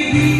Pode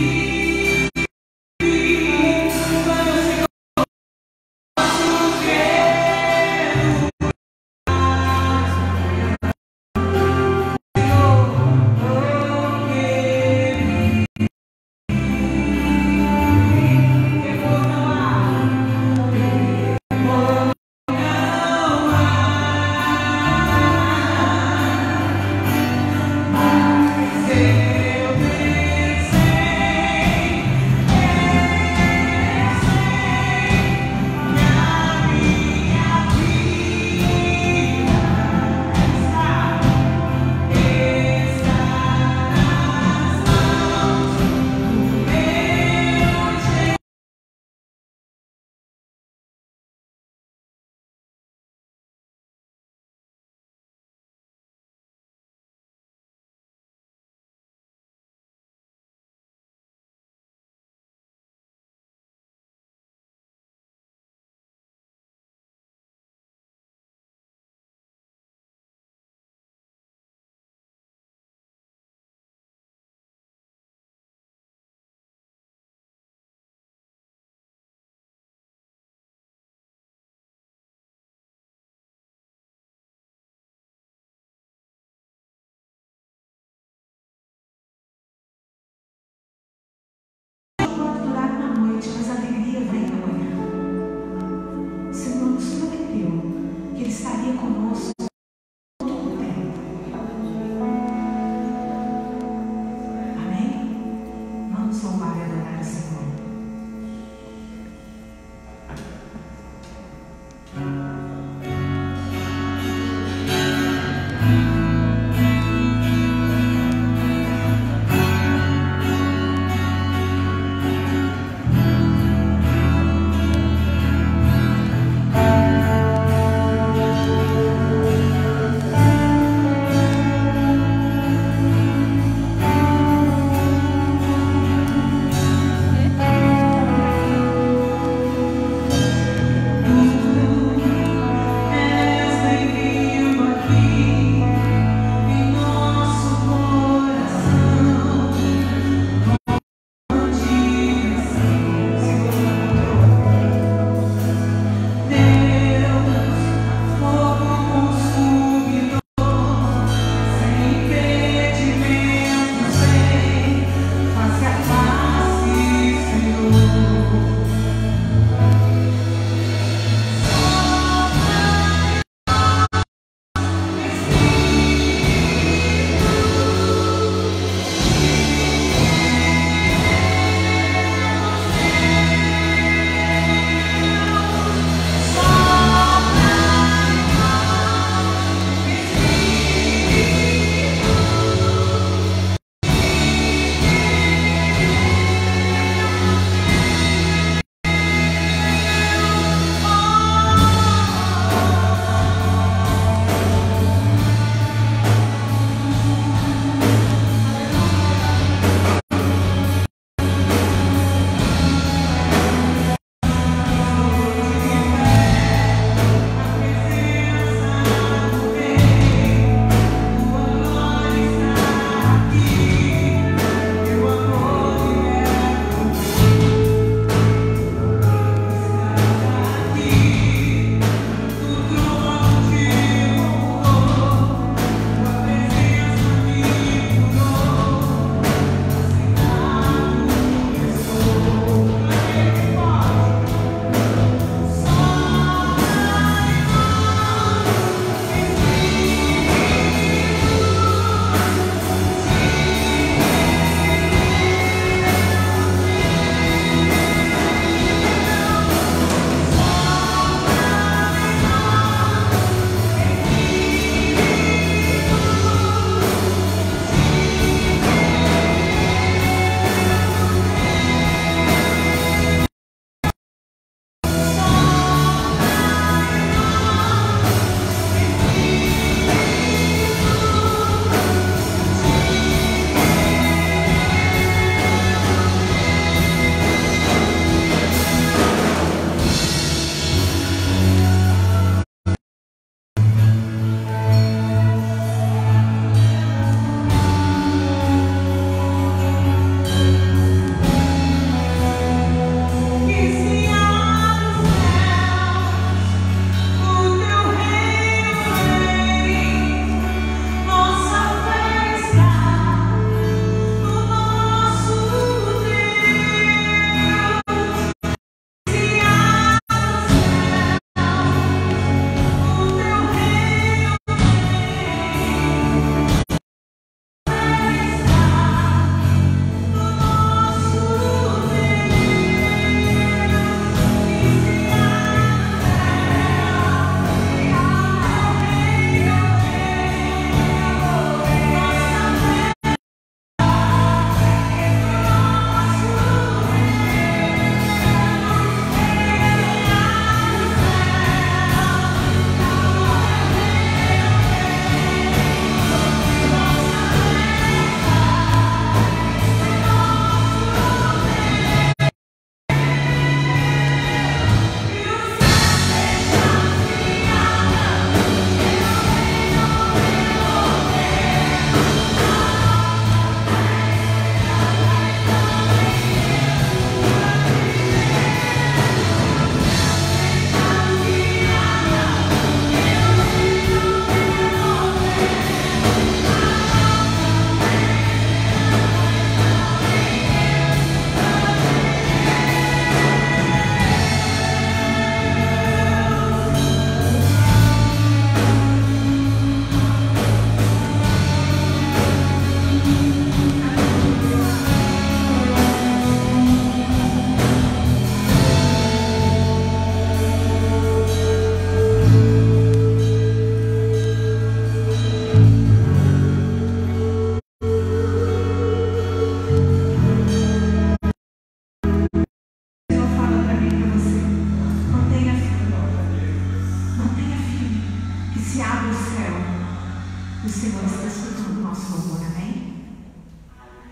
favor, amém?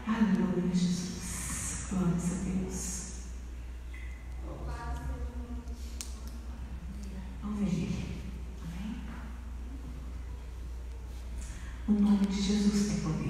Aleluia, Jesus. Glórias a Deus. Vamos ver. Amém? O nome de Jesus tem poder.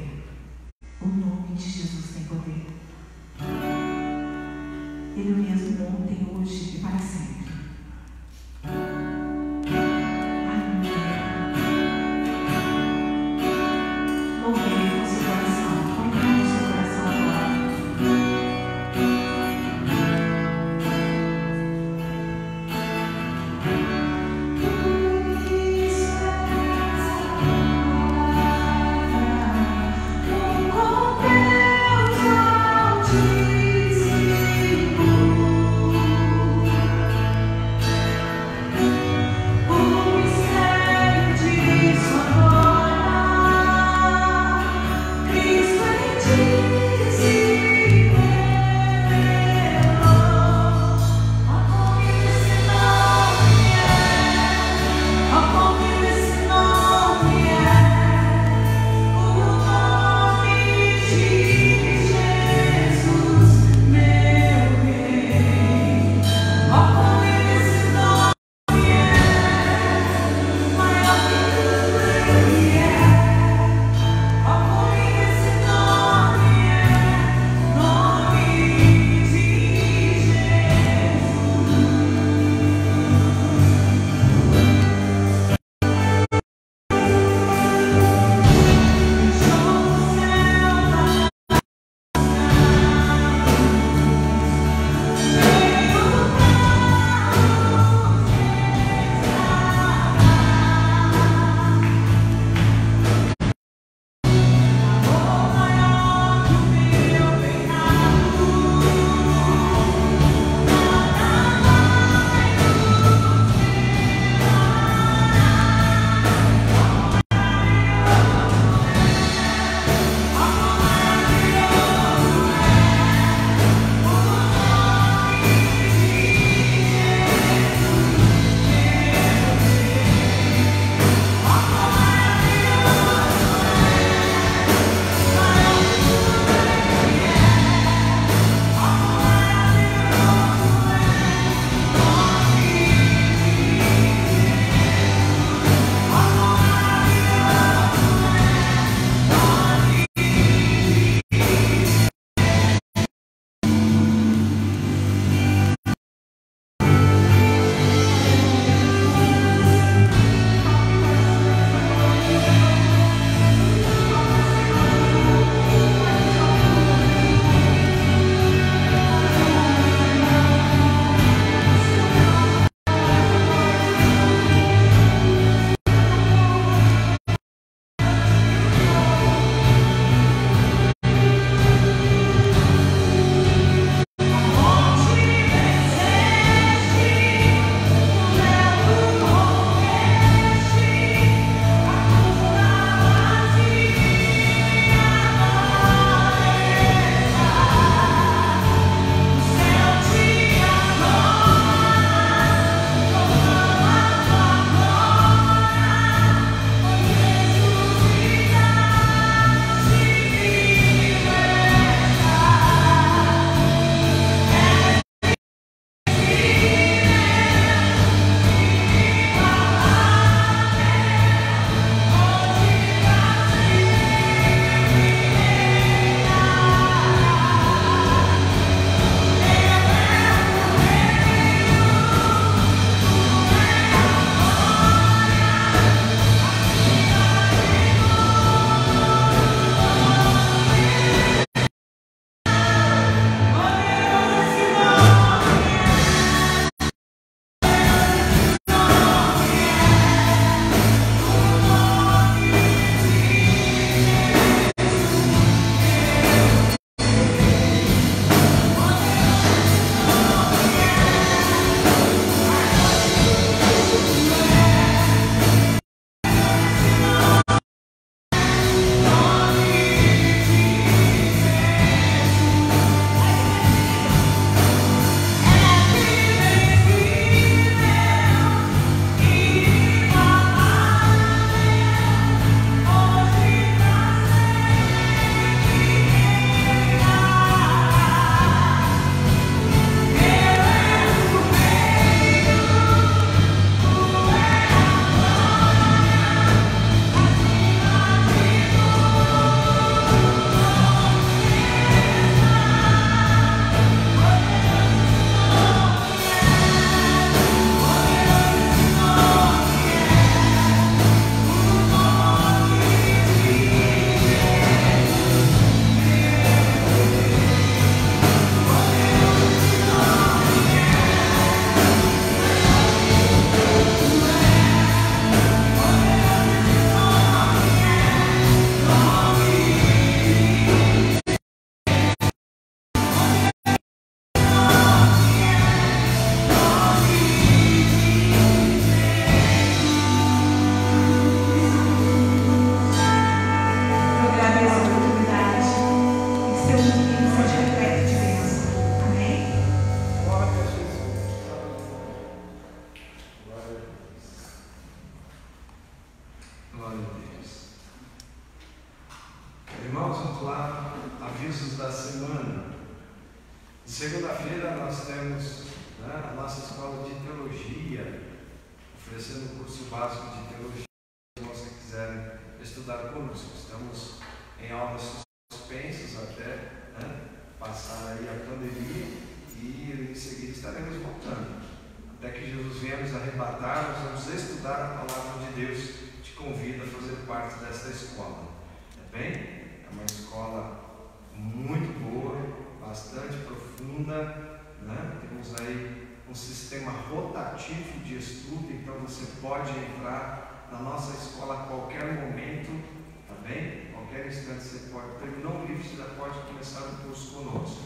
Cristo já pode começar o curso conosco.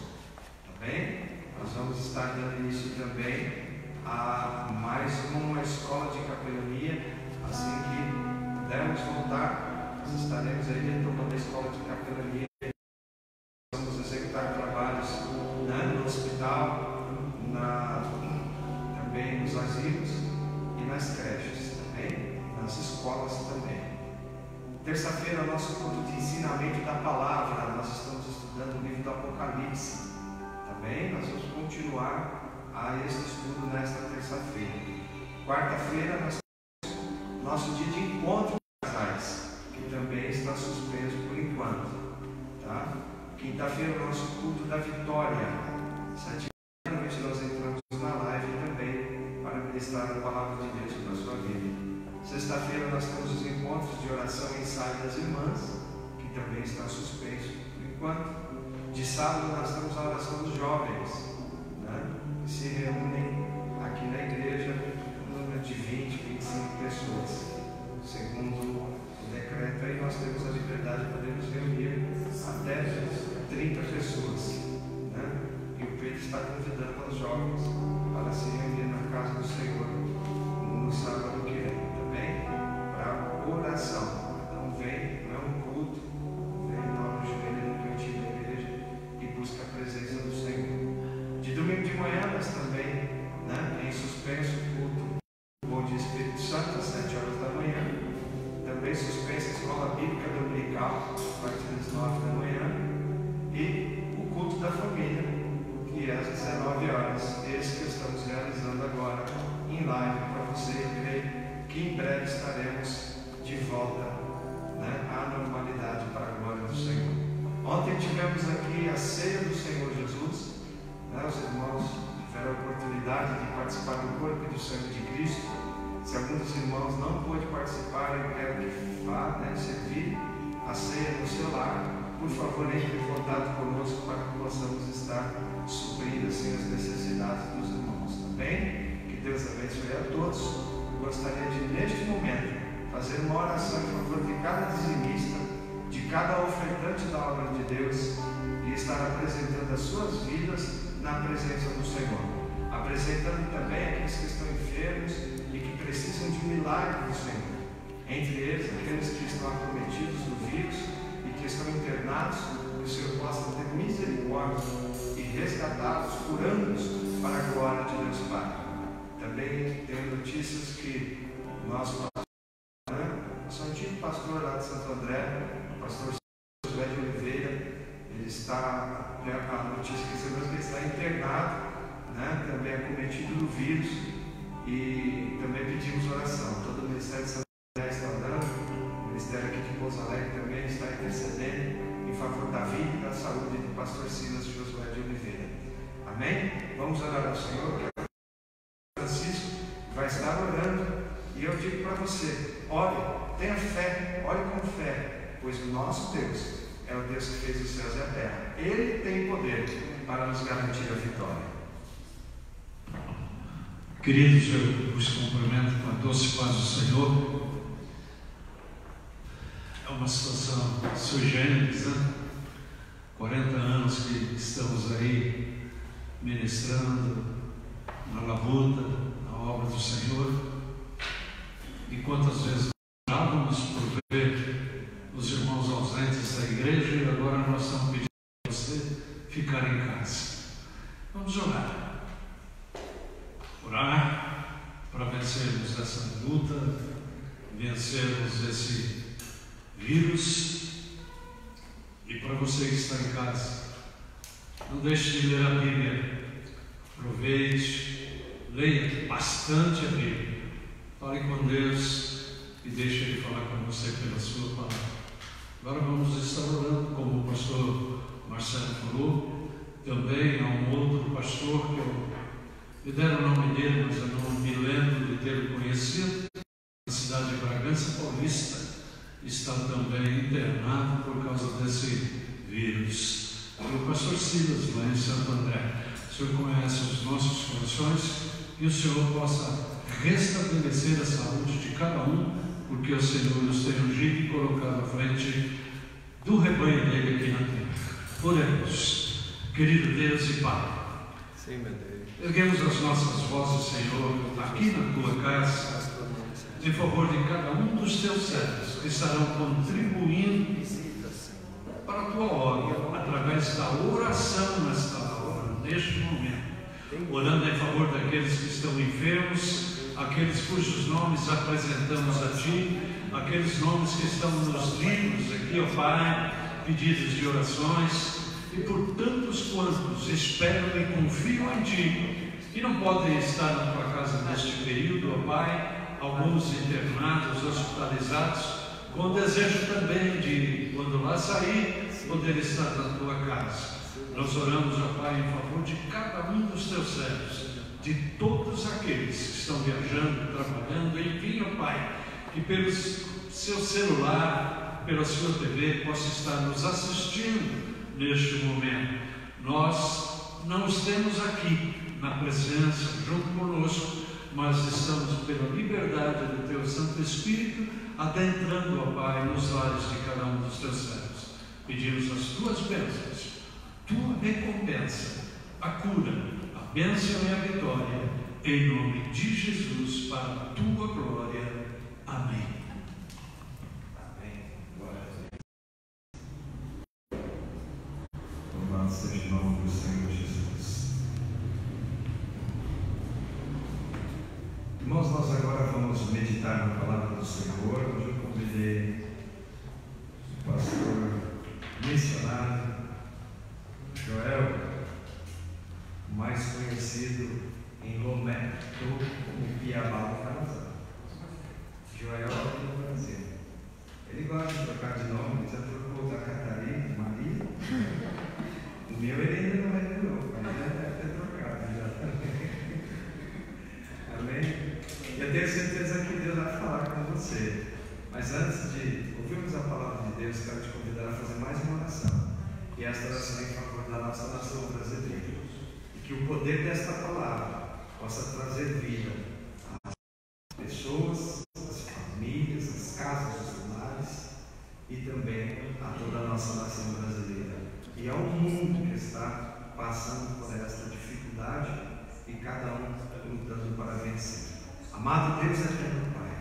Tá bem? Nós vamos estar dando início também a mais uma escola de capelania. Assim que pudermos voltar, nós estaremos aí dentro da escola de capelania. Quarta-feira nós na presença do Senhor, apresentando também aqueles que estão enfermos e que precisam de um milagre do Senhor. Entre eles, aqueles que estão acometidos do vírus e que estão internados, que o Senhor possa ter misericórdia e resgatá-los, curando-os para a glória de Deus Pai. Também tenho notícias que o nosso pastor, né, nosso antigo pastor lá de Santo André, o pastor também é acometido do vírus e também pedimos oração. Todo o Ministério de Saúde está orando, o Ministério aqui de Pouso Alegre também está intercedendo em favor da vida e da saúde do pastor Silas Josué de Oliveira. Amém? Vamos orar ao Senhor, que é Francisco vai estar orando e eu digo para você: ore, tenha fé, ore com fé, pois o nosso Deus é o Deus que fez os céus e a terra. Ele tem poder para nos garantir a vitória. Queridos, eu vos cumprimento com a doce paz do Senhor. É uma situação sui generis, né? 40 anos que estamos aí ministrando na labuta, na obra do Senhor. E quantas vezes nós por ver Deus e para você que está em casa. Não deixe de ler a Bíblia. Aproveite, leia bastante a Bíblia. Fale com Deus e deixe Ele falar com você pela sua palavra. Agora vamos estar orando, como o pastor Marcelo falou, também há um outro pastor que eu me deram o nome dele, mas eu não me lembro de tê-lo conhecido, na cidade de Bragança Paulista está também internado por causa desse vírus. O pastor Silas, lá em Santo André. O Senhor conhece os nossos corações e o Senhor possa restabelecer a saúde de cada um, porque o Senhor nos tem ungido e colocado à frente do rebanho dele aqui na terra. Oremos, querido Deus e Pai. Sim, meu Deus. Erguemos as nossas vozes, Senhor, aqui na tua casa, em favor de cada um dos teus servos estarão contribuindo para a tua obra, através da oração nesta hora, neste momento. Orando em favor daqueles que estão enfermos, aqueles cujos nomes apresentamos a Ti, aqueles nomes que estão nos livros aqui, ó Pai, pedidos de orações, e por tantos quantos esperam e confiam em Ti, e não podem estar na Tua casa neste período, ó Pai, alguns internados, hospitalizados, com desejo também de, quando lá sair, poder estar na Tua casa. Nós oramos, ó Pai, em favor de cada um dos Teus servos, de todos aqueles que estão viajando, trabalhando, enfim, ó Pai, que pelo seu celular, pela sua TV, possa estar nos assistindo neste momento. Nós não estamos aqui na presença, junto conosco, mas estamos pela liberdade do Teu Santo Espírito, adentrando, ó Pai, nos lares de cada um dos Teus servos. Pedimos as Tuas bênçãos, Tua recompensa, a cura, a bênção e a vitória, em nome de Jesus, para a Tua glória. Amém. Glória a Deus. Louvado seja o nome do Senhor Jesus. Irmãos, nós agora vamos meditar na palavra do Senhor. Hoje eu convidei o pastor missionário Joel, mais conhecido em Lomé como Piabá do Canadá. Joel aqui no Brasil. Ele gosta de trocar de nome, já trocou da Catarina, Maria. O meu ele ainda não revelou, mas já deve ter trocado já. Amém? Eu tenho certeza que Deus vai falar com você. Mas antes de ouvirmos a palavra de Deus, quero te convidar a fazer mais uma oração. E esta oração é em favor da nossa nação brasileira. E que o poder desta palavra possa trazer vida às pessoas, às famílias, às casas, aos lares e também a toda a nossa nação brasileira e ao mundo que está passando por esta dificuldade e cada um lutando para vencer. Amado Deus eterno Pai,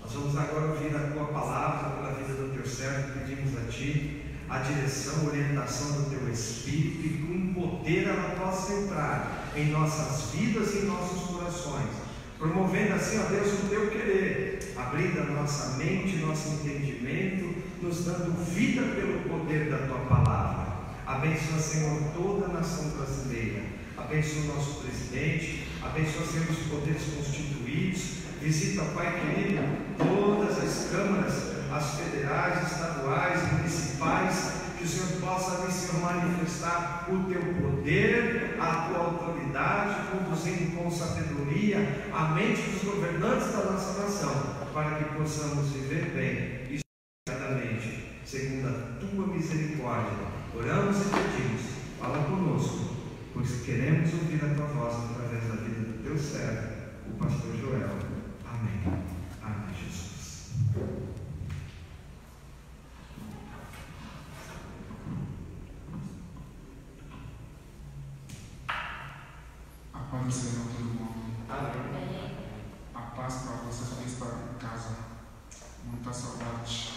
nós vamos agora ouvir a tua palavra pela vida do teu servo, pedimos a ti a direção, orientação do teu Espírito e com poder ela possa entrar em nossas vidas e em nossos corações, promovendo assim, ó Deus, o teu querer, abrindo a nossa mente, nosso entendimento, nos dando vida pelo poder da tua palavra. Abençoa, Senhor, toda a nação brasileira. Abençoa o nosso presidente. Abençoa, Senhor, os poderes constituídos. Visita, Pai querido, todas as câmaras, as federais, estaduais, municipais. Que o Senhor possa, ali, Senhor, manifestar o teu poder, a tua autoridade, conduzindo com sabedoria a mente dos governantes da nossa nação, para que possamos viver bem e certamente, segundo a tua misericórdia. Oramos e pedimos, fala conosco, pois queremos ouvir a tua voz através da vida do teu servo, o pastor Joel. Amém. Amém, Jesus. A paz do Senhor, todo mundo. Amém. A paz para vocês que estão em casa. Muita saudade.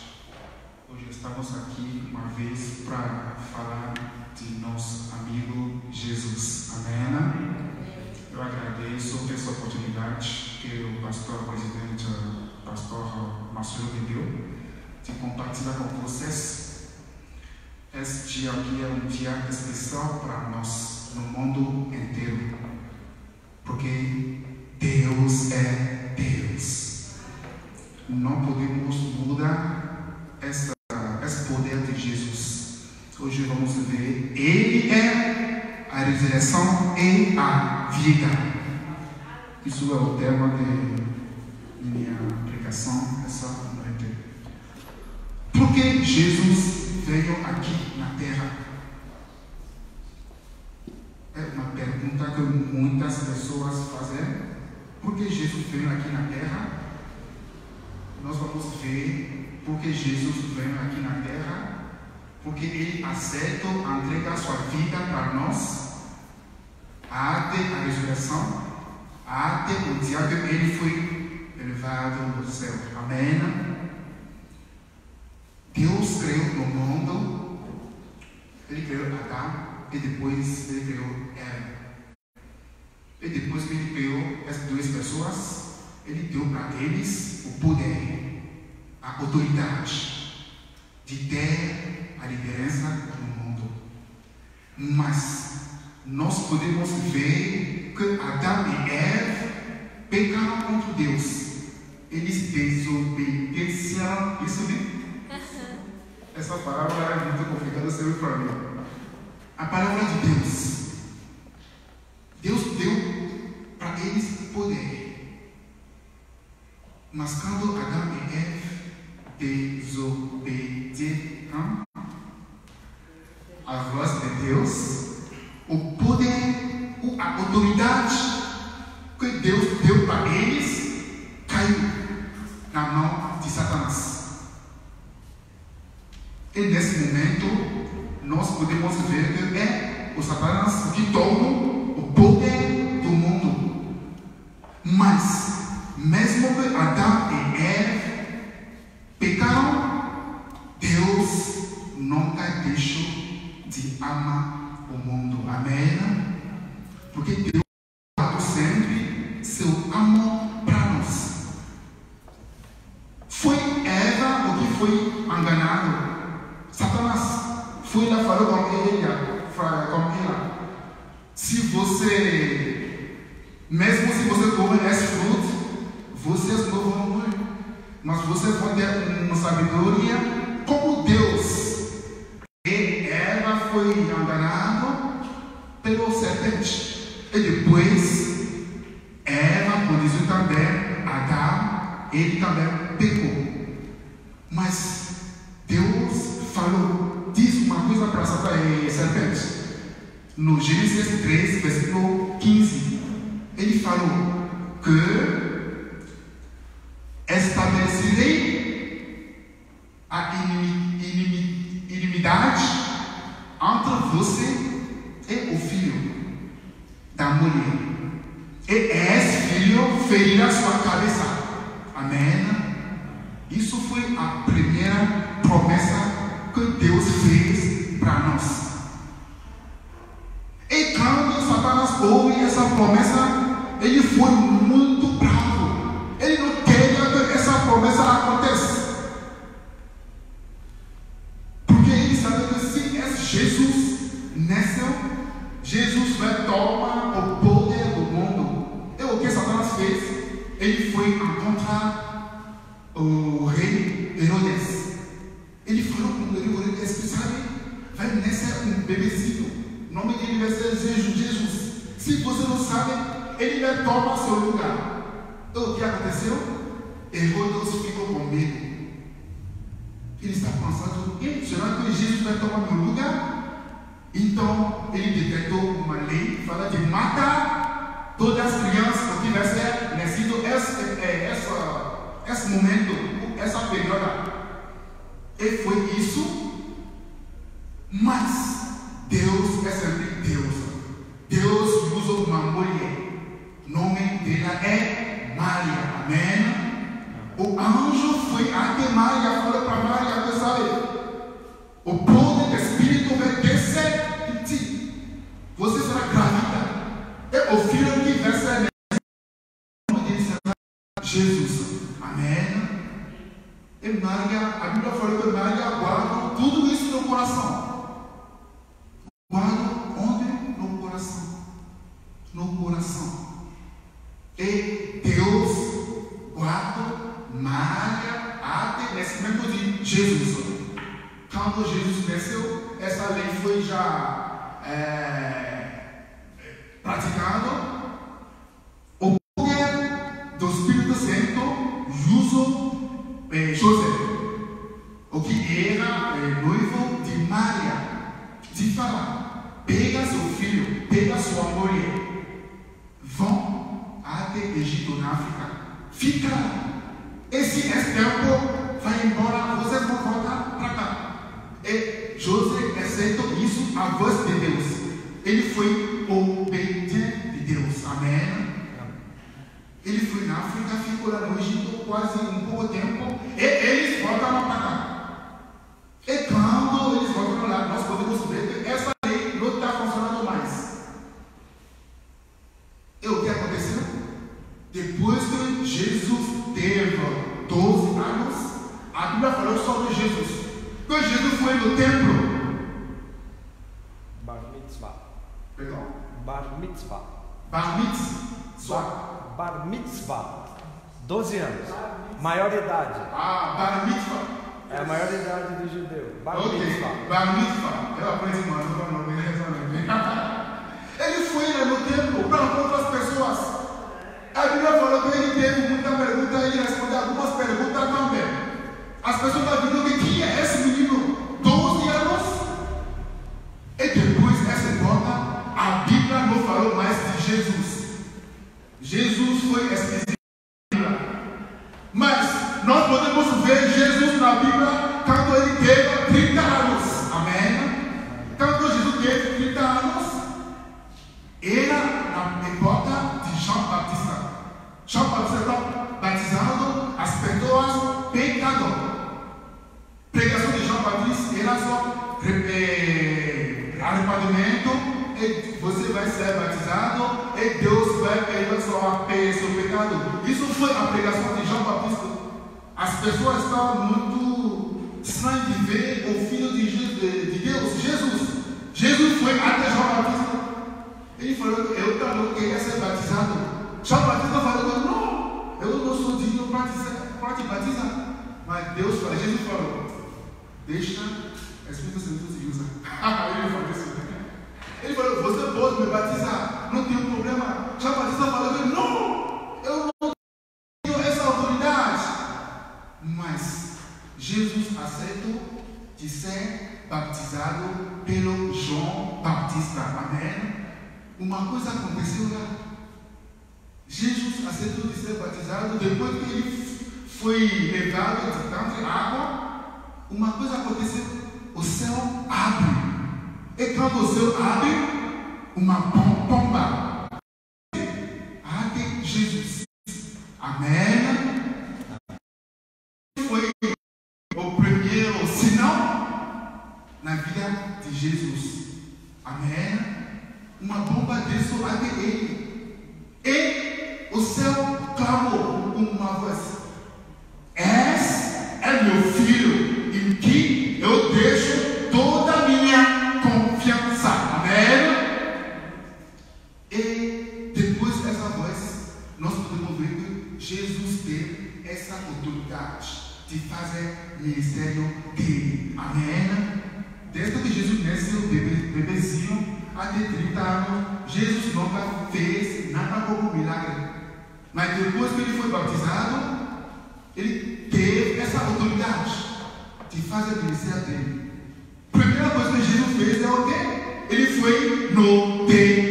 Hoje estamos aqui uma vez para falar de nosso amigo Jesus. Amém? Eu agradeço essa oportunidade que o pastor presidente, pastor Marcelo me deu de compartilhar com vocês. Esse dia aqui é um dia especial para nós no mundo inteiro, porque Deus é Deus. Não podemos mudar essa, esse poder de Jesus. Hoje vamos ver, Ele é a ressurreição e a vida. Isso é o tema de minha pregação essa noite. Por que Jesus veio aqui na terra? É uma pergunta que muitas pessoas fazem. Por que Jesus veio aqui na terra? Nós vamos ver por que Jesus veio aqui na terra. Porque ele aceitou entregar sua vida para nós até a ressurreição, até o dia que ele foi elevado no céu. Amém? Deus criou no mundo, Ele criou Adão e depois Ele criou Eva. E depois que Ele criou essas duas pessoas, Ele deu para eles o poder, a autoridade de ter a liderança no mundo. Mas nós podemos ver que Adão e Eva pecaram contra Deus. Eles desobedeceram. Isso mesmo? Essa palavra é muito complicada sempre para mim. A palavra de Deus. Deus deu para eles poder. Mas quando Adão e Eva desobedeceram a voz de Deus, o poder, a autoridade que Deus deu para eles caiu na mão de Satanás. E nesse momento, nós podemos ver que é o Satanás que toma o poder do mundo. Mas, mesmo que Adão e Eva pecaram, Deus nunca deixou de amar o mundo. Amém? Porque Deus dá sempre seu amor para nós. Foi Eva o que foi enganado. Satanás foi lá falou com ela, com ela. Se você, mesmo se você comer esse fruto, vocês não vão morrer. Mas vocês vão ter uma sabedoria como Deus. E ela foi enganada pelo serpente. E depois, Eva conduziu também Adão, ele também pecou. Mas No Gênesis 3, versículo 15, ele falou que estabelecerei a inimi- inimidade entre você e o filho da mulher. E esse filho ferirá sua cabeça. Amém? Isso foi a primeira promessa que fala de matar todas as crianças que ser nascido esse, é, essa, esse momento, essa período. E foi isso. Mas Deus é sempre Deus. Deus usou uma mulher. O nome dela é Maria. Amém? O anjo foi até Maria, falou Emália, a Bíblia fala que Emália guarda tudo isso no coração. Guarda onde? No coração. No coração. E Deus guarda Maria até nesse mesmo de Jesus. Quando Jesus desceu, essa lei foi já. É, Ficou lá no Egito quase um pouco tempo. 12 anos. Maioridade. ah, Bar mitzvah. É a maioridade do judeu. Bar Ok, mitzvah. Bar mitzvah. Eu aprendi mais o nome, Ele foi lá no templo para encontrar as pessoas. A Bíblia falou que ele teve muita pergunta e ele respondeu algumas perguntas também. As pessoas estão vendo que quem é esse menino? 12 anos? E depois essa volta, a Bíblia não falou mais de Jesus. Jesus foi esquecido. E Deus vai perdoar seu pecado. Isso foi a pregação de João Batista. As pessoas estavam muito estranhas de ver o Filho de, de- de Deus, Jesus. Jesus foi até João Batista. Ele falou, eu também queria ser batizado. João Batista falou, não, eu não sou digno para te, batizar. Mas Deus falou, Jesus falou, deixa o Espírito Santo te usa. Ele falou isso. Ele falou, você pode me batizar, não tem problema. João Batista falou, não, eu não tenho essa autoridade. Mas Jesus aceitou de ser batizado pelo João Batista. Amém? Uma coisa aconteceu lá. Jesus aceitou de ser batizado depois que ele foi levado de tanta água. Uma coisa aconteceu. O céu abre. E quando o céu abre, uma pom- pomba Uma bomba desceu até que Jesus nasceu, bebê, bebezinho, até 30 anos, Jesus nunca fez nada como milagre. Mas depois que ele foi batizado, ele teve essa autoridade de fazer ministério dele. Primeira coisa que Jesus fez é o quê? Ele foi no deserto.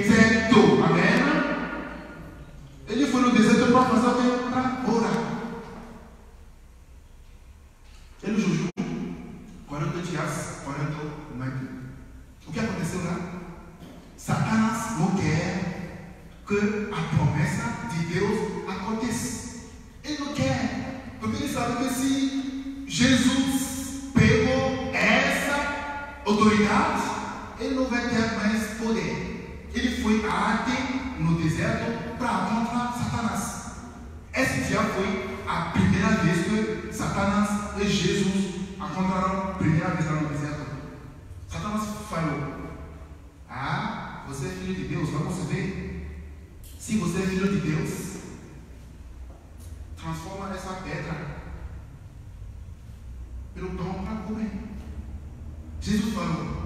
Se você é filho de Deus, transforma essa pedra pelo pão para comer. Jesus falou,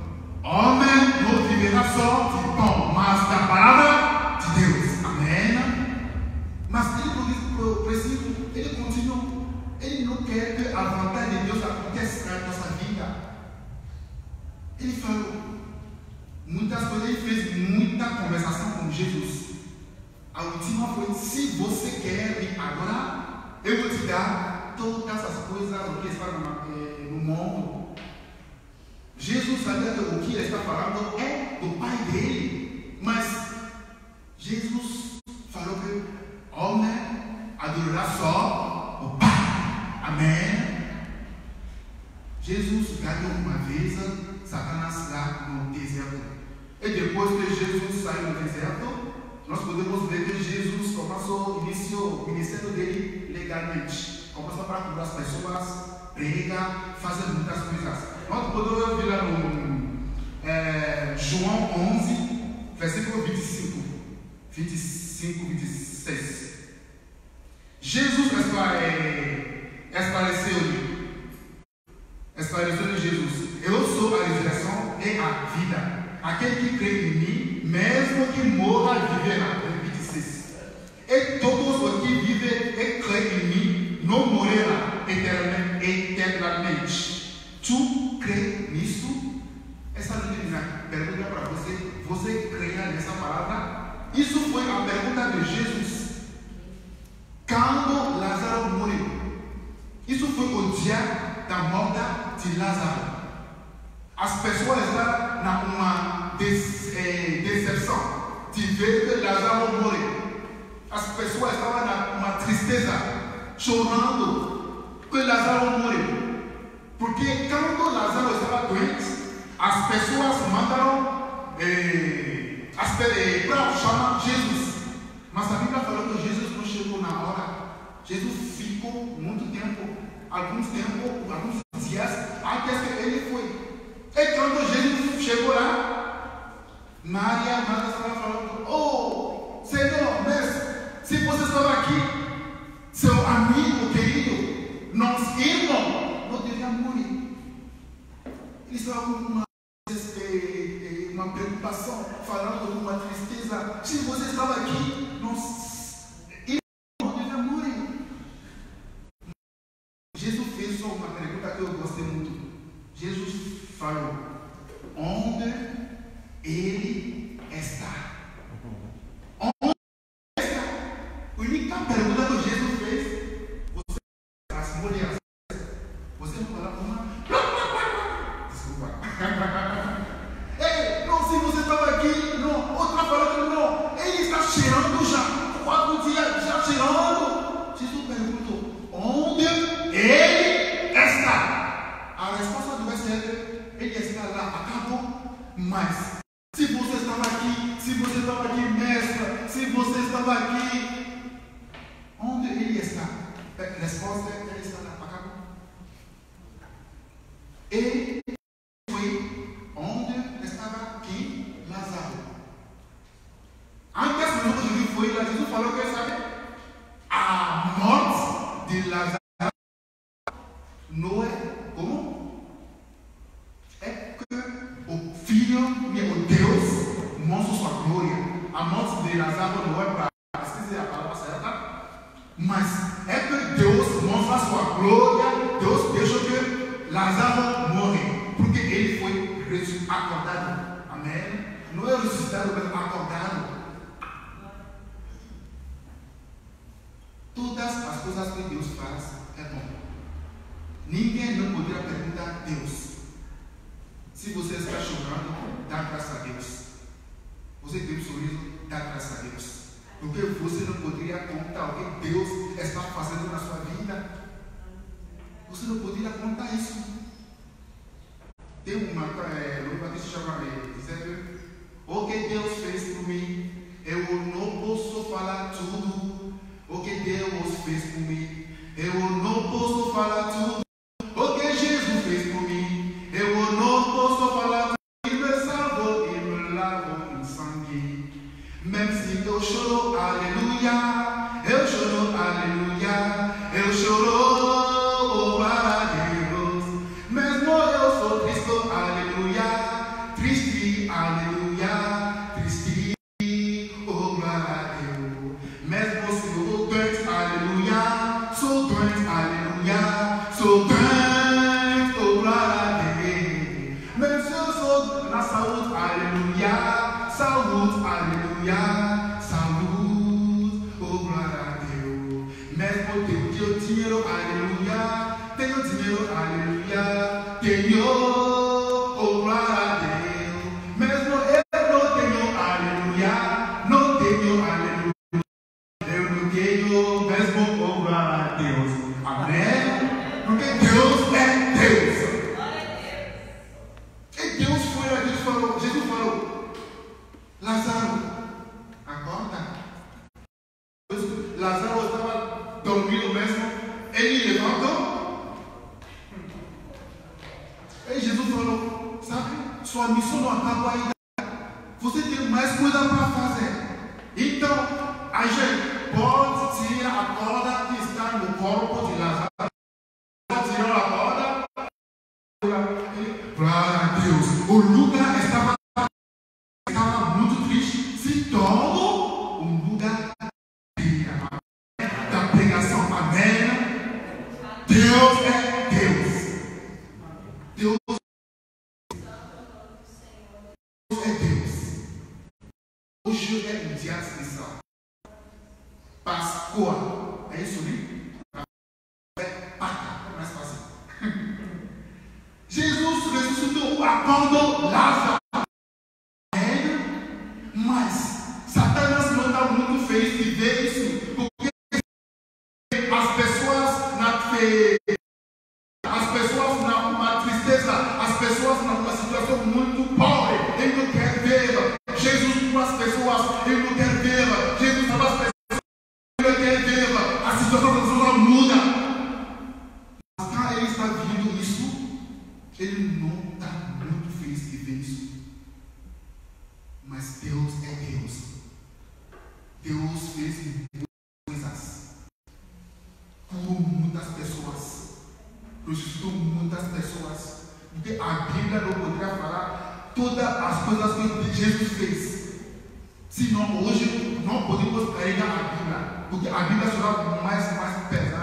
ele foi. É Entrando Jesus, chegou lá. Maria Marta estava falando: Oh, Senhor, mestre, se você estava aqui, seu amigo querido, nosso irmão, não teria morrer. Ele estava com uma, eh, eh, uma preocupação, falando com uma tristeza. Se você estava Cristo Jesus cura as pessoas, ele não quer vê-la. Jesus salva as pessoas, ele não quer vê-la. A situação da pessoa muda. Mas cara, ele está vendo isso, ele não está muito feliz de ver isso. Mas Deus é Deus. Deus fez coisas. Curou muitas pessoas. Ressuscitou muitas pessoas. Porque a Bíblia não poderia falar todas as coisas que Jesus fez. Senão, hoje, não podemos pregar a Bíblia, porque a Bíblia será mais, mais pesada.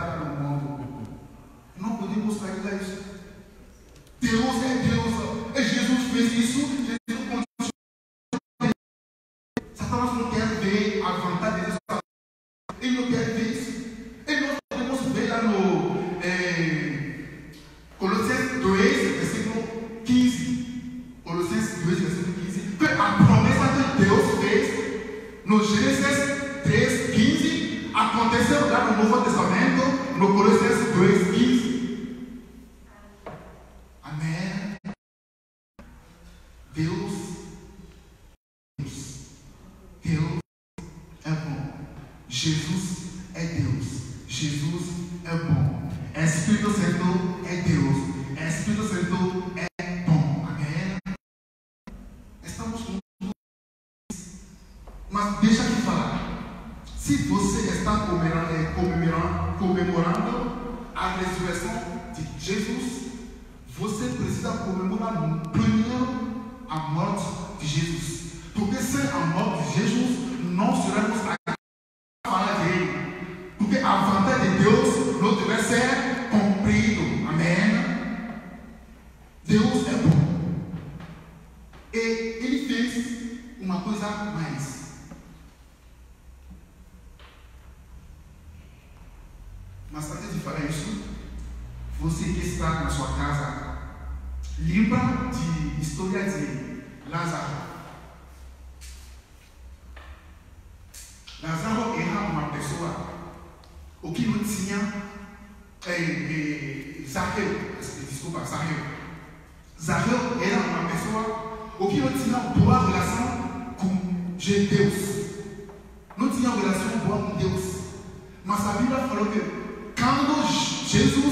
eh, eh, Zaqueu, desculpa, Zaqueu. Zaqueu era uma pessoa o que não tinha boa relação com Deus. Não tinha relação boa com Deus. Mas a Bíblia falou que quando Jesus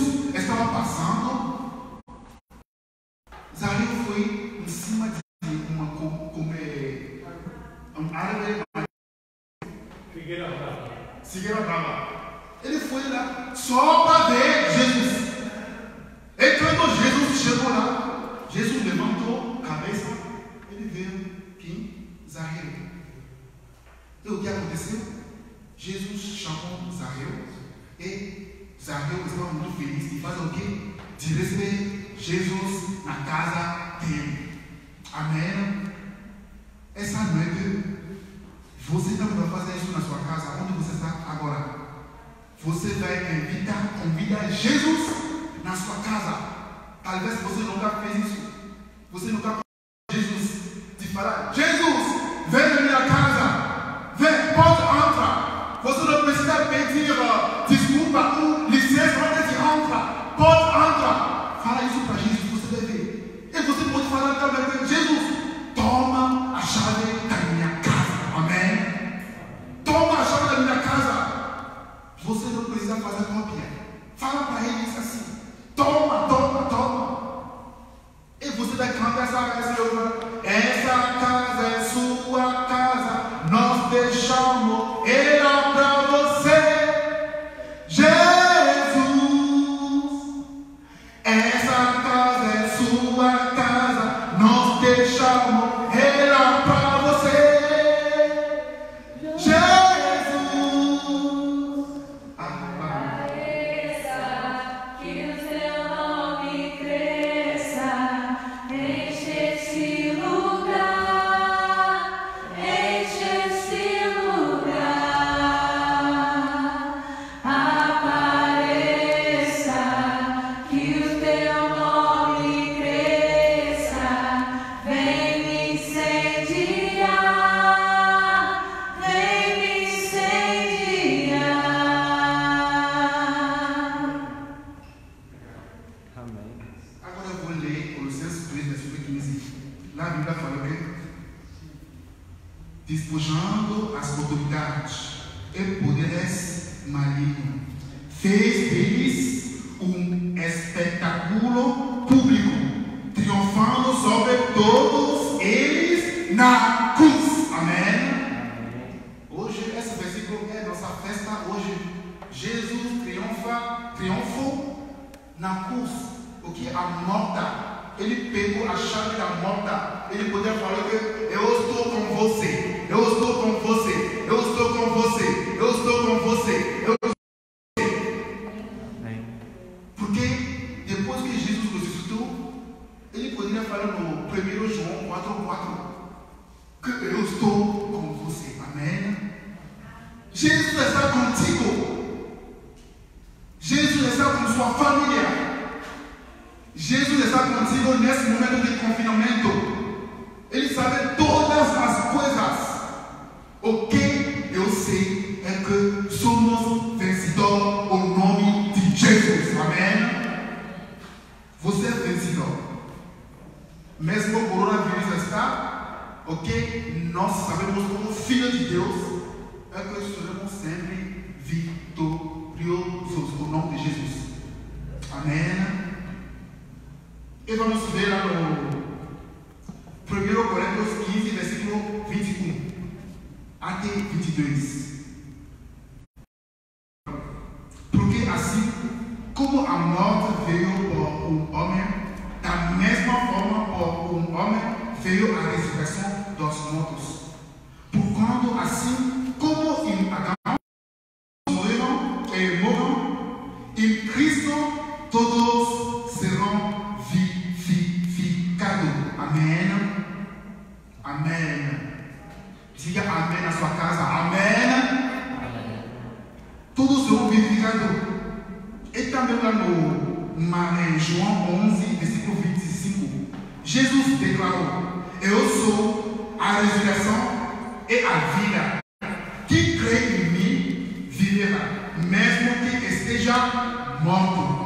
Jesus declarou: Eu sou a ressurreição e a vida. Quem crê em mim viverá, mesmo que esteja morto.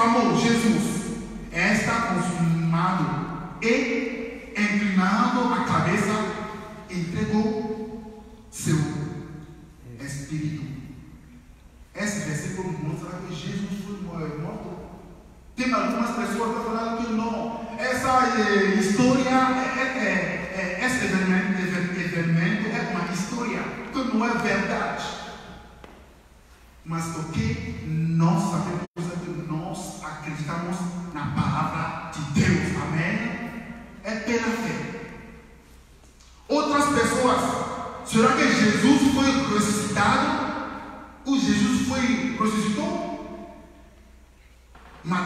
clamou: Jesus, está consumado. E, inclinando a cabeça, entregou seu espírito. Esse versículo mostra que Jesus foi morto. Tem algumas pessoas que falando? que não. Essa eh, história, é eh, esse evento, evento é uma história que não é verdade. Mas o okay, que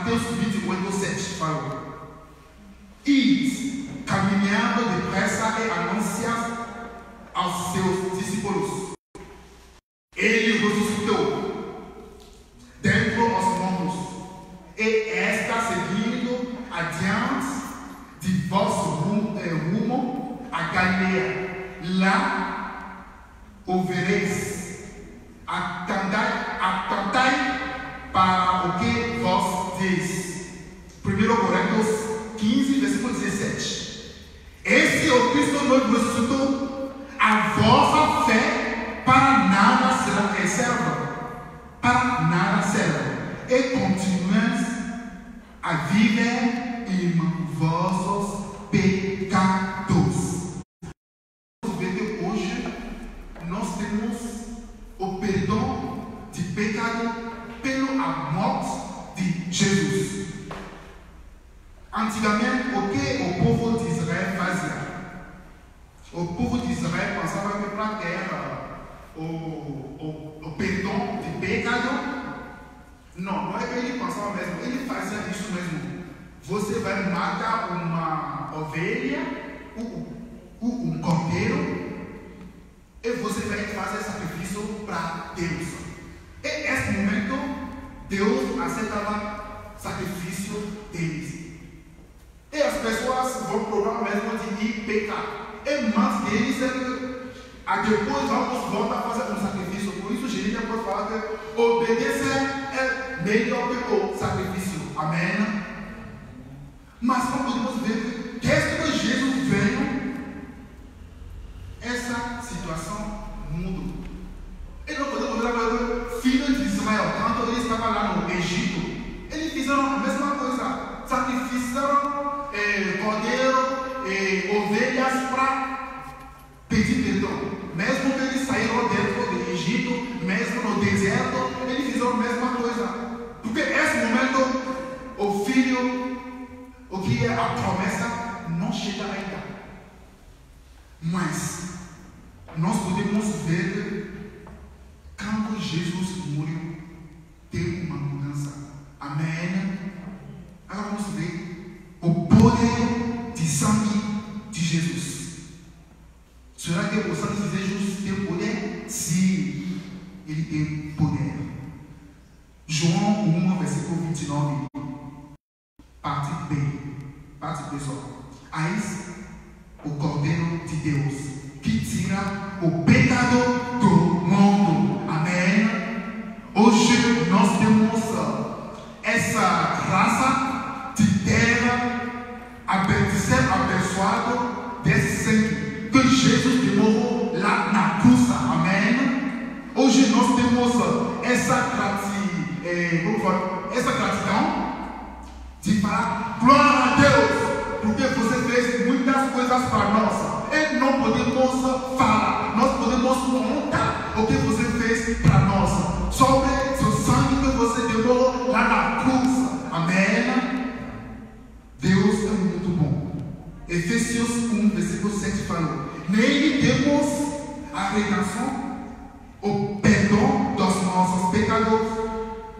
Mateus 28, 7 falou. Ide, caminhando depressa e anuncia aos seus discípulos. Ele ressuscitou dentro dos mundos. e está seguindo adiante de vosso eh, rumo, rumo a Galileia. Lá o vereis. a atendai Deuteronômio 15, versículo 17. o p aceitação, o perdão dos nossos pecados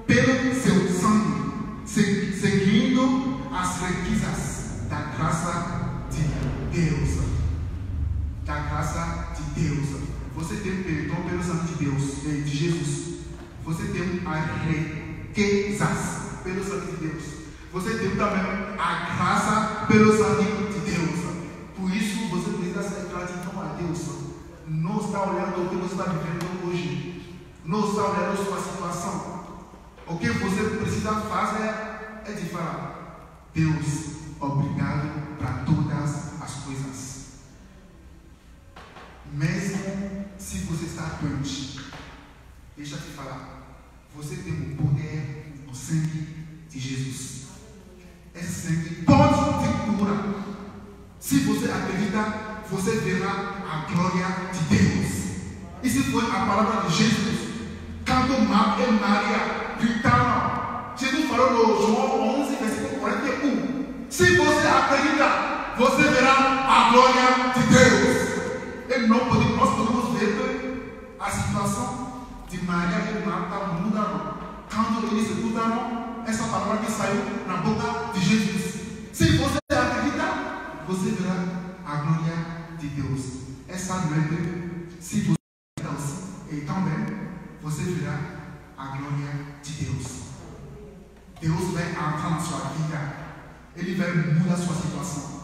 pelo seu sangue, seguindo as riquezas da graça de Deus. Da graça de Deus. Você tem perdão pelo sangue de Deus, de Jesus. Você tem as riquezas pelo sangue de Deus. Você tem também a graça pelo sangue de está olhando o que você está vivendo hoje. Não está olhando a sua situação. O que você precisa fazer é de falar: Deus, obrigado para todas as coisas. Mesmo se você está doente, deixa eu te falar: você tem o poder do sangue de Jesus. Esse sangue pode te curar. Se você acredita, você verá a glória de Deus. Isso foi a palavra de Jesus. Quando Marta e Maria gritaram, Jesus falou no João 11, versículo 41. Se você acredita, você verá a glória de Deus. E não podemos, nós podemos ver né, a situação de Maria e Marta mudaram. Quando eles escutaram essa palavra que saiu na boca de Jesus. Se você acredita, você verá a glória de Deus. 192, se você está assim, e também você verá a glória de Deus. Deus vai entrar na sua vida, Ele vai mudar a sua situação.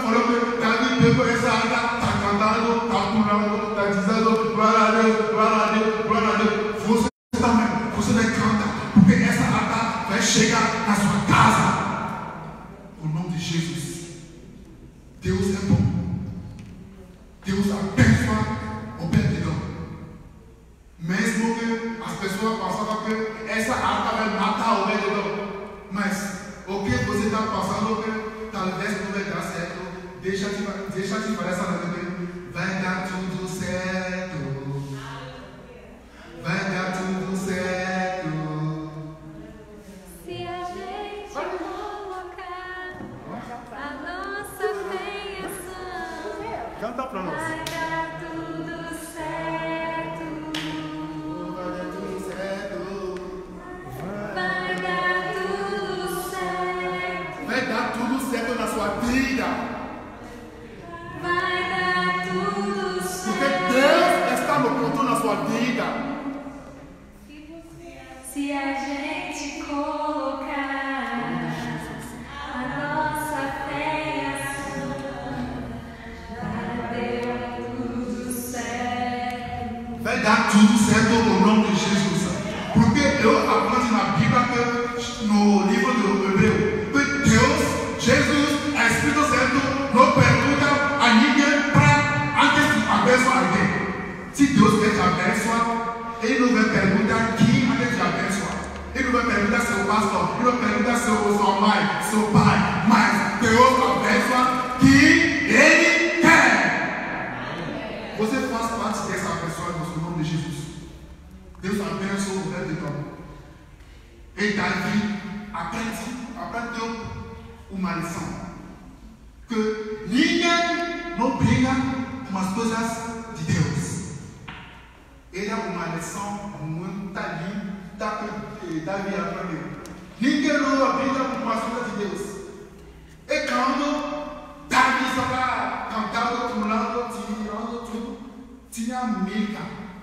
fueron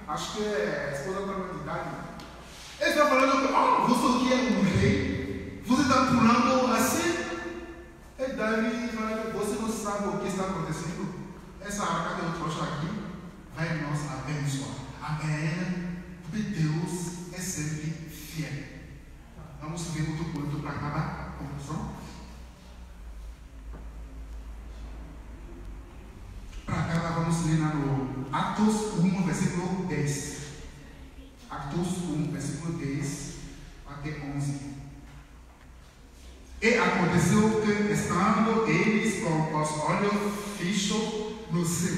acho que é a esposa de Davi. Ele está falando que, oh, você que é um rei, você está pulando assim. E Davi fala você não sabe o que está acontecendo. Essa arca que eu trouxe aqui vai nos abençoar. Amém. Porque Deus é sempre fiel. Vamos ver outro ponto para acabar. Conclusão. Para acabar, vamos ler Atos 1, versículo 10. Atos 1, versículo 10 até 11. E aconteceu que, estando eles com os olhos fixos no céu,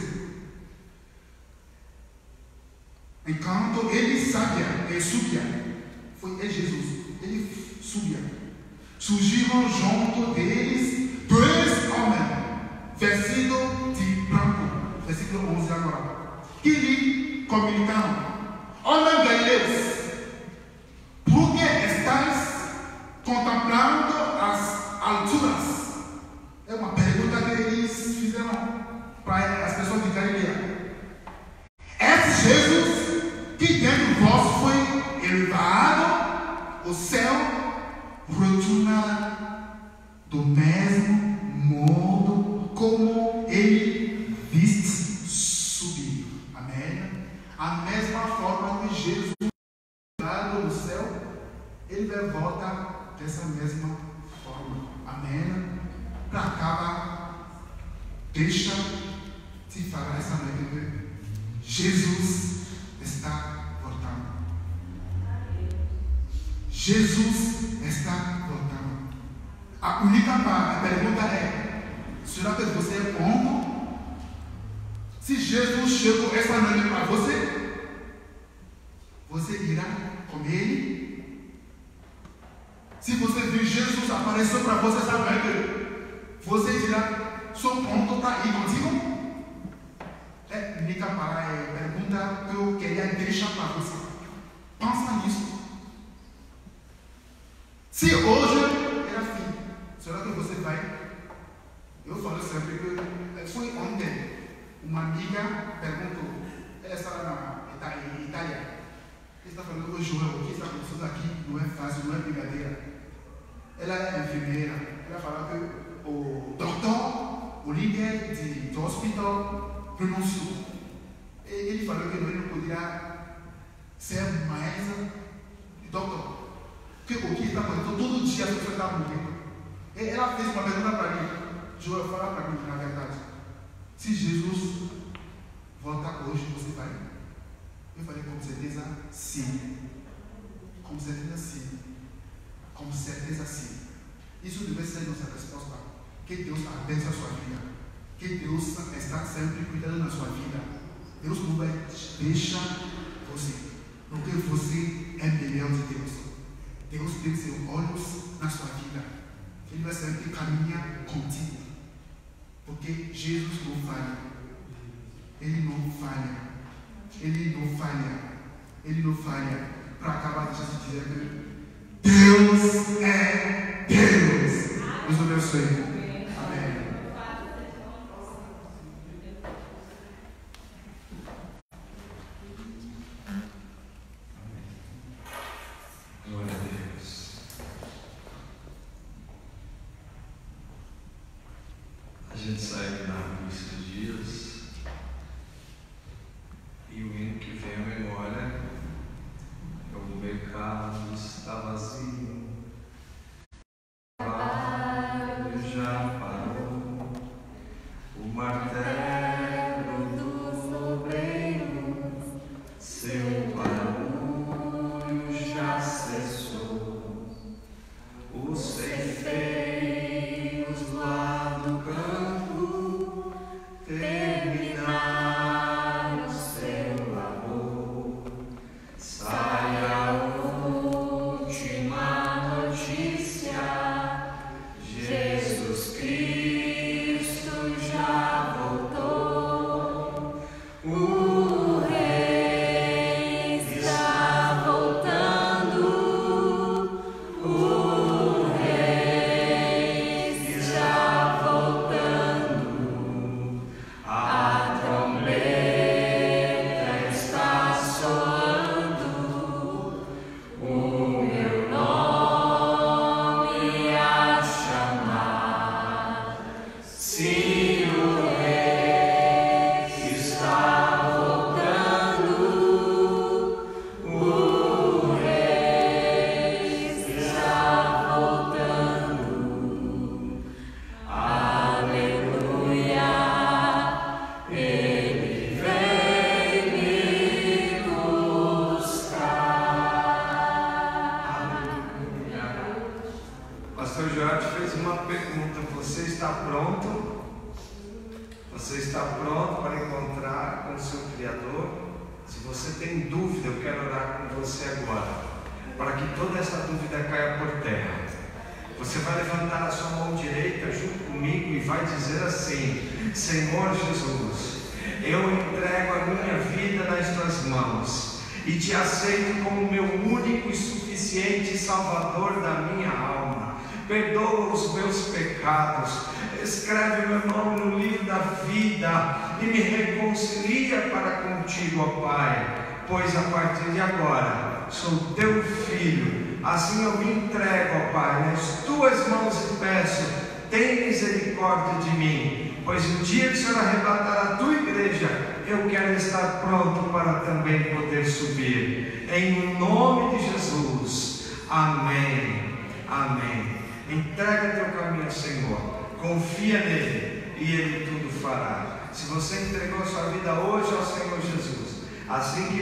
enquanto ele sabia e subia, foi Jesus, ele subia, surgiram junto deles dois homens, vestidos de branco, versículo 11 agora, que lhe comunicaram, homem galileus, por que estás contemplando as alturas? É uma pergunta que eles fizeram para as pessoas de Galileia. Esse Jesus que dentro de vós foi elevado ao céu, retornará do mesmo modo como ele viste subir. Amém? A mesma forma que Jesus elevado no céu, voltar dessa mesma forma. Amém? Para acabar, deixa te falar essa noite Jesus está voltando. Jesus está voltando. A única pergunta é: será que você é bom? Se Jesus chegou essa noite para você, você irá com ele? Se você viu Jesus apareceu para você essa noite, você dirá: sou pronto para ir contigo? É a única pergunta que eu queria deixar para você. Pensa nisso. Se hoje era fim, será que você vai?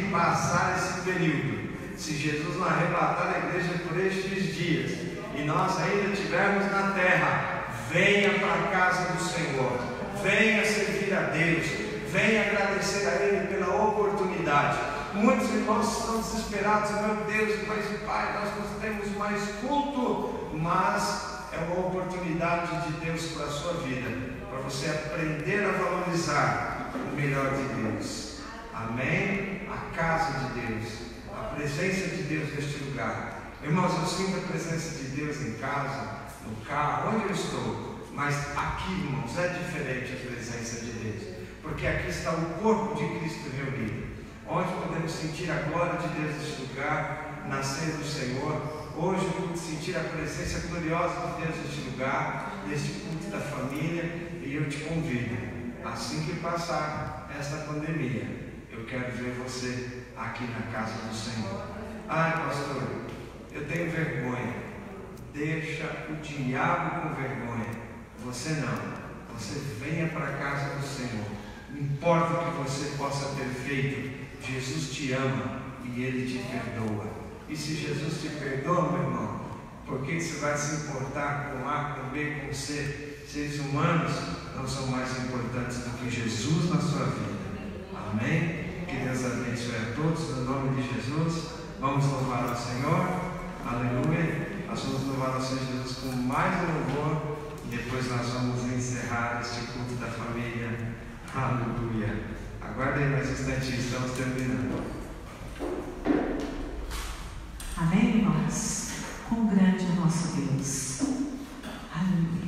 Passar esse período, se Jesus não arrebatar a igreja por estes dias e nós ainda estivermos na terra, venha para a casa do Senhor, venha servir a Deus, venha agradecer a Ele pela oportunidade. Muitos irmãos estão desesperados, meu Deus, mas Pai, nós não temos mais culto, mas é uma oportunidade de Deus para a sua vida, para você aprender a valorizar o melhor de Deus. Amém? A casa de Deus, a presença de Deus neste lugar. Irmãos, eu sinto a presença de Deus em casa, no carro, onde eu estou, mas aqui, irmãos, é diferente a presença de Deus, porque aqui está o corpo de Cristo reunido, onde podemos sentir a glória de Deus neste lugar, nascer do Senhor. Hoje pude sentir a presença gloriosa de Deus neste lugar, neste culto da família, e eu te convido, assim que passar esta pandemia, quero ver você aqui na casa do Senhor. Ai, pastor, eu tenho vergonha. Deixa o diabo com vergonha. Você não. Você venha para a casa do Senhor. Não importa o que você possa ter feito, Jesus te ama e Ele te perdoa. E se Jesus te perdoa, meu irmão, por que você vai se importar com A, com B, com C? Seres humanos não são mais importantes do que Jesus na sua vida. Amém? Que Deus abençoe a todos, no nome de Jesus. Vamos louvar ao Senhor. Aleluia. Nós vamos louvar ao Senhor Jesus com mais louvor. E depois nós vamos encerrar este culto da família. Aleluia. Aguardem mais um instantinho, estamos terminando. Amém, irmãos? Quão grande é nosso Deus. Aleluia,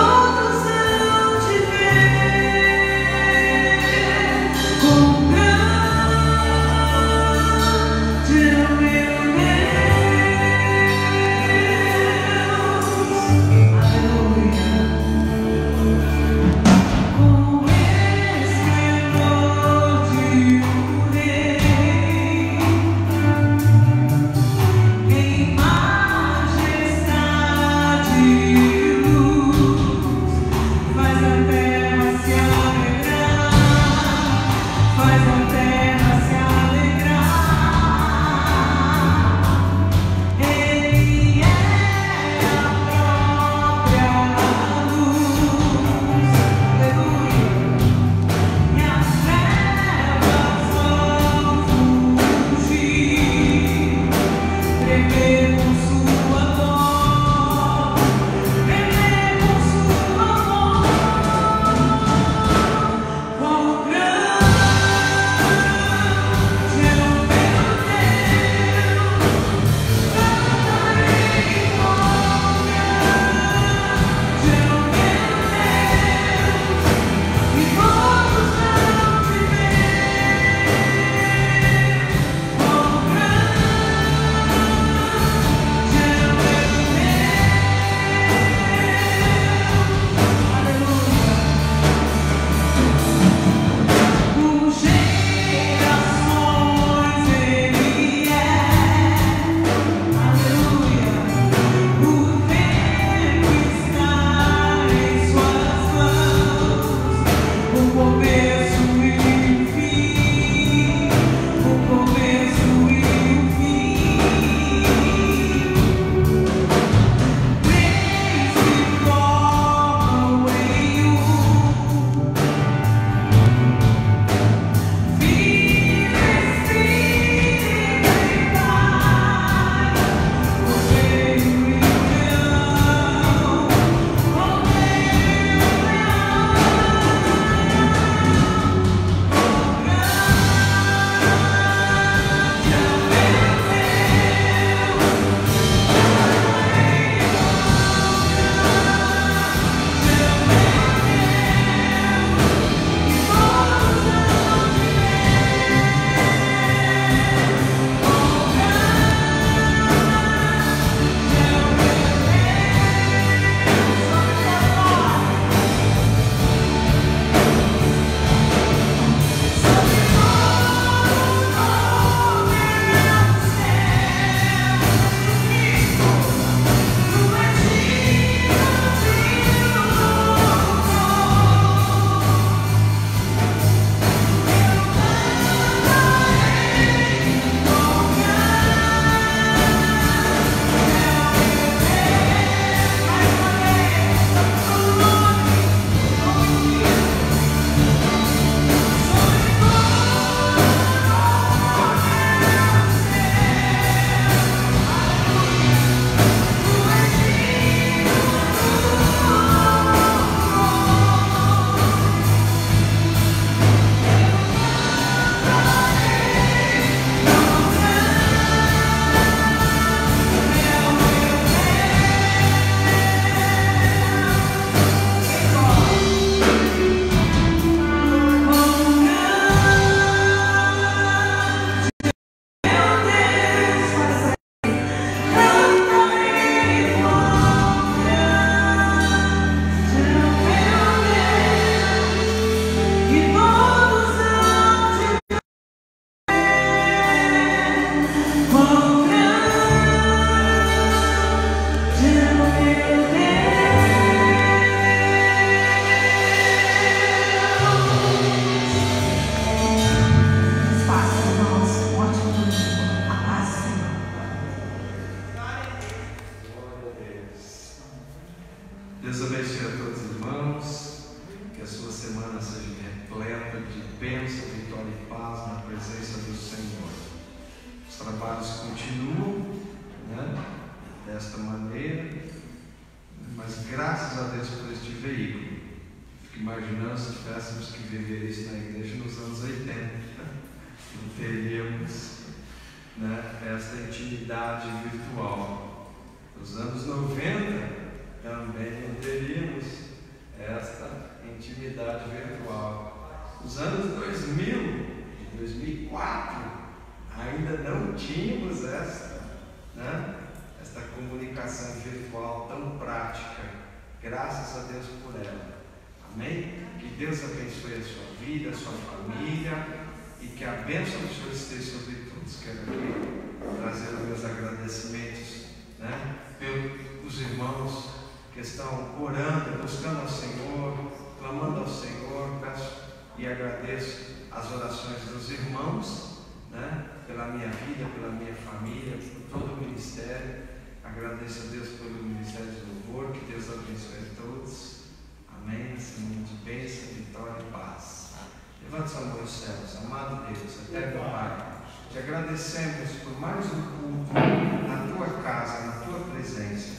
Oh. tivéssemos que viver isso na igreja nos anos 80, não teríamos né, essa intimidade virtual. Nos anos 90 também não teríamos esta intimidade virtual. Nos anos 2000, 2004, ainda não tínhamos esta, né, esta comunicação virtual tão prática. Graças a Deus por ela. Amém? Que Deus abençoe a sua vida, a sua família e que a bênção do Senhor esteja sobre todos. Quero aqui trazer os meus agradecimentos né, pelos irmãos que estão orando, buscando ao Senhor, clamando ao Senhor. Peço e agradeço as orações dos irmãos, né, pela minha vida, pela minha família, por todo o ministério. Agradeço a Deus pelo ministério de louvor. Que Deus abençoe a todos. Amém. Senhor de bênção, vitória e paz. Levante sua mão aos céus, amado Deus, eterno Pai. Te agradecemos por mais um culto na tua casa, na tua presença.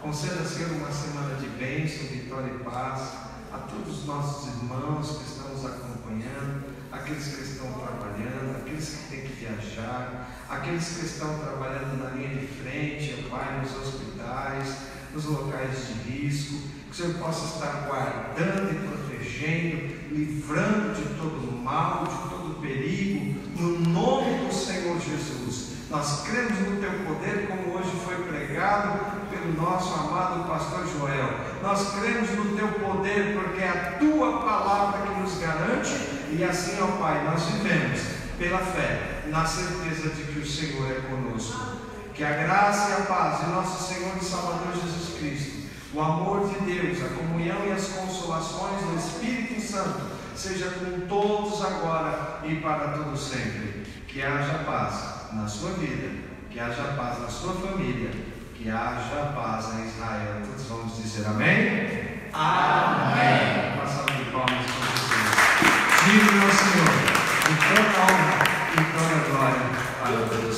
Conceda, Senhor, uma semana de bênção, vitória e paz a todos os nossos irmãos que estão nos acompanhando, aqueles que estão trabalhando, aqueles que têm que viajar, aqueles que estão trabalhando na linha de frente, Pai, nos hospitais, nos locais de risco. Que o Senhor possa estar guardando e protegendo, livrando de todo mal, de todo perigo, no nome do Senhor Jesus. Nós cremos no teu poder, como hoje foi pregado pelo nosso amado pastor Joel. Nós cremos no teu poder, porque é a tua palavra que nos garante, e assim, ó Pai, nós vivemos pela fé, na certeza de que o Senhor é conosco. Que a graça e a paz de nosso Senhor e Salvador Jesus Cristo, o amor de Deus, a comunhão e as consolações do Espírito Santo seja com todos agora e para todo sempre. Que haja paz na sua vida, que haja paz na sua família, que haja paz em Israel. Todos vamos dizer amém? Amém. Passamos de palmas para vocês. Vive o Senhor, em toda honra e toda glória para